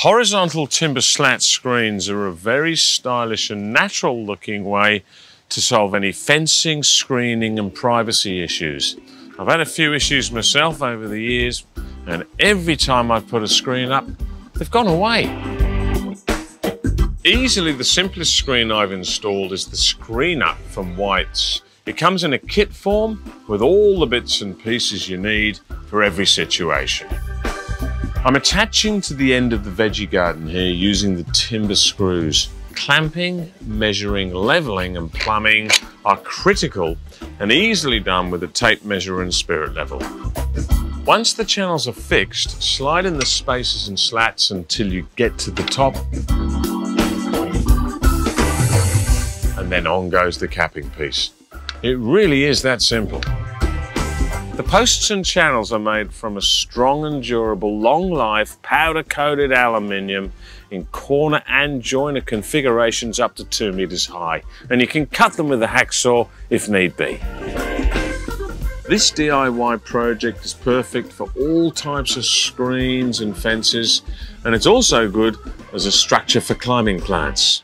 Horizontal timber slat screens are a very stylish and natural looking way to solve any fencing, screening and privacy issues. I've had a few issues myself over the years and every time I've put a screen up, they've gone away. Easily the simplest screen I've installed is the Screen Up from Whites. It comes in a kit form with all the bits and pieces you need for every situation. I'm attaching to the end of the veggie garden here using the timber screws. Clamping, measuring, leveling and plumbing are critical and easily done with a tape measure and spirit level. Once the channels are fixed, slide in the spaces and slats until you get to the top. And then on goes the capping piece. It really is that simple. The posts and channels are made from a strong and durable, long life, powder coated aluminium in corner and joiner configurations up to two meters high. And you can cut them with a hacksaw if need be. This DIY project is perfect for all types of screens and fences, and it's also good as a structure for climbing plants.